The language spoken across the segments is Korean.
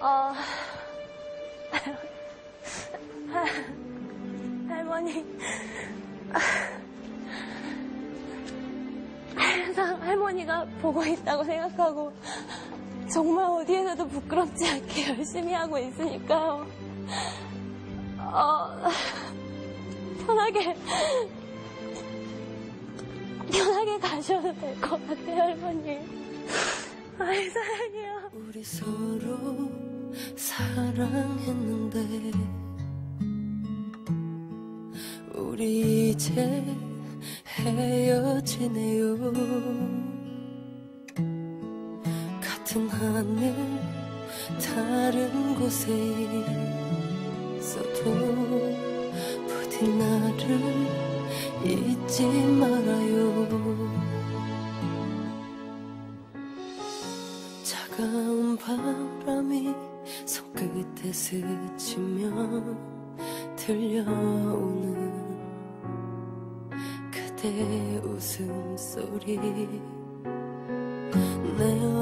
어, 할머니, 항상 할머니가 보고 있다고 생각하고, 정말 어디에서도 부끄럽지 않게 열심히 하고 있으니까요. 어, 편하게, 편하게 가셔도 될 것 같아요, 할머니. 아이, 사랑해요. 우리 서로 사랑했는데 우리 이제 헤어지네요. 같은 하늘 다른 곳에 있어도 부디 나를 잊지 말아요. 차가운 바람이 손 끝에 스치며 들려오는 그대 웃음소리. 내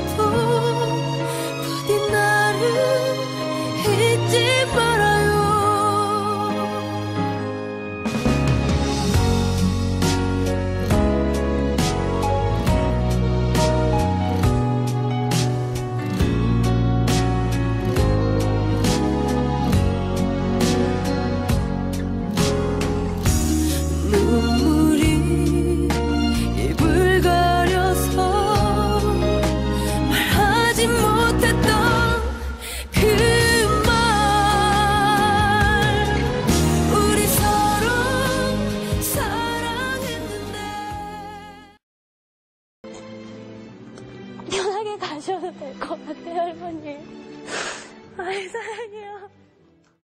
있어 편하게 가셔도 될것 같아요, 할머니. 아이, 사랑해요.